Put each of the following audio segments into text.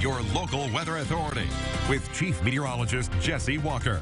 your local weather authority, with Chief Meteorologist Jesse Walker.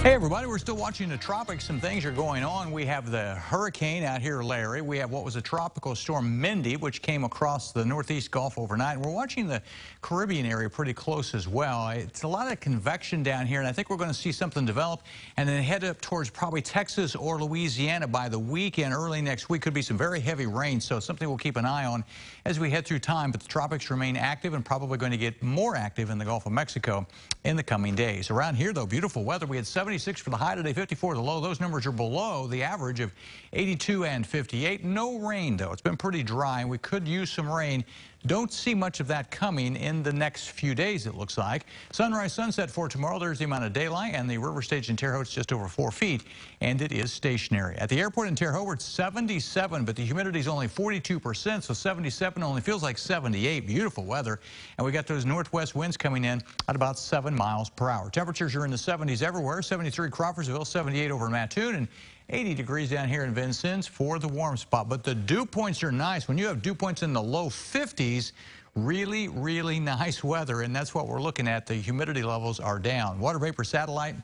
Hey everybody, we're still watching the tropics. Some things are going on. We have the hurricane out here, Larry. We have what was a tropical storm, Mindy, which came across the northeast Gulf overnight. We're watching the Caribbean area pretty close as well. It's a lot of convection down here, and I think we're going to see something develop and then head up towards probably Texas or Louisiana by the weekend. Early next week could be some very heavy rain, so something we'll keep an eye on as we head through time. But the tropics remain active and probably going to get more active in the Gulf of Mexico in the coming days. Around here, though, beautiful weather. We had 76 for the high today, 54 the low. Those numbers are below the average of 82 and 58. No rain, though. It's been pretty dry, and we could use some rain. Don't see much of that coming in the next few days, it looks like. Sunrise, sunset for tomorrow. There's the amount of daylight, and the river stage in Terre Haute is just over four feet, and it is stationary. At the airport in Terre Haute, we're at 77, but the humidity is only 42%, so 77 only feels like 78. Beautiful weather, and we got those northwest winds coming in at about 7 miles per hour. Temperatures are in the 70s everywhere. 73 Crawfordsville, 78 over Mattoon, and 80 degrees down here in Vincennes for the warm spot. But the dew points are nice. When you have dew points in the low 50s, really, really nice weather, and that's what we're looking at. The humidity levels are down. Water vapor satellite,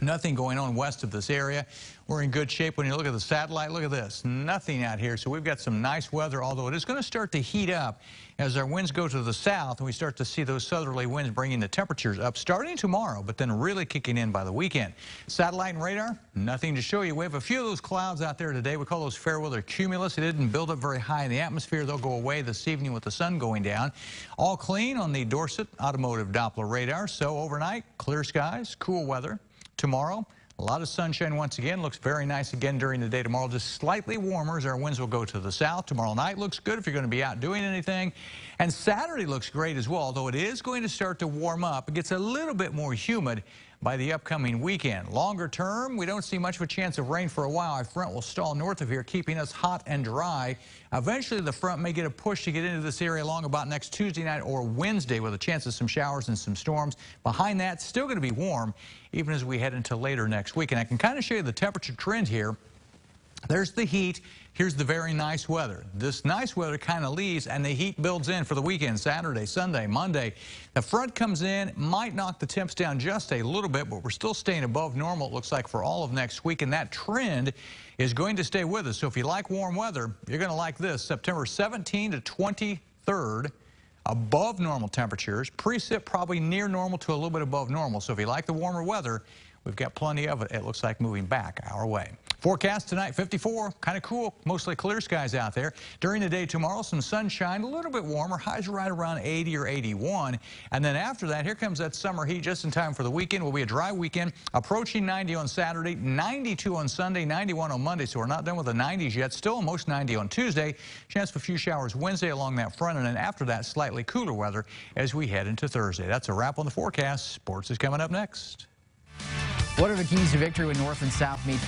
Nothing going on west of this area. We're in good shape when you look at the satellite. Look at this. Nothing out here. So we've got some nice weather, although it is going to start to heat up as our winds go to the south and we start to see those southerly winds bringing the temperatures up starting tomorrow, but then really kicking in by the weekend. Satellite and radar, nothing to show you. We have a few of those clouds out there today. We call those fair weather cumulus. They didn't build up very high in the atmosphere. They'll go away this evening with the sun going down. All clean on the Dorsett Automotive Doppler radar. So overnight, clear skies, cool weather. Tomorrow, a lot of sunshine once again. Looks very nice again during the day tomorrow. Just slightly warmer as our winds will go to the south. Tomorrow night looks good if you're going to be out doing anything. And Saturday looks great as well, although it is going to start to warm up. It gets a little bit more humid by the upcoming weekend. Longer term, we don't see much of a chance of rain for a while. Our front will stall north of here, keeping us hot and dry. Eventually, the front may get a push to get into this area along about next Tuesday night or Wednesday with a chance of some showers and some storms. Behind that, still going to be warm even as we head into later next week. And I can kind of show you the temperature trend here. There's the heat. Here's the very nice weather. This nice weather kind of leaves and the heat builds in for the weekend, Saturday, Sunday, Monday. The front comes in, might knock the temps down just a little bit, but we're still staying above normal, it looks like, for all of next week. And that trend is going to stay with us. So if you like warm weather, you're going to like this. September 17 to 23rd above normal temperatures. Precip probably near normal to a little bit above normal. So if you like the warmer weather, we've got plenty of it. It looks like moving back our way. Forecast tonight, 54, kind of cool, mostly clear skies out there. During the day tomorrow, some sunshine, a little bit warmer, highs right around 80 or 81. And then after that, here comes that summer heat just in time for the weekend. Will be a dry weekend, approaching 90 on Saturday, 92 on Sunday, 91 on Monday. So we're not done with the 90s yet. Still almost 90 on Tuesday. Chance for a few showers Wednesday along that front. And then after that, slightly cooler weather as we head into Thursday. That's a wrap on the forecast. Sports is coming up next. What are the keys to victory when North and South meet?